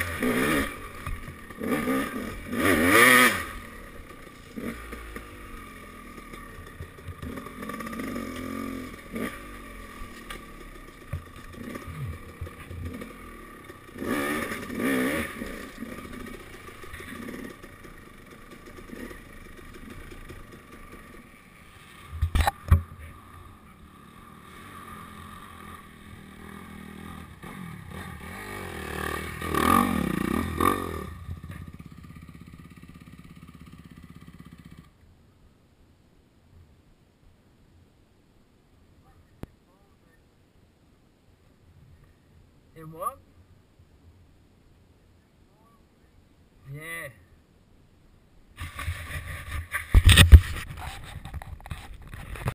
Mm-hmm. In what? Yeah.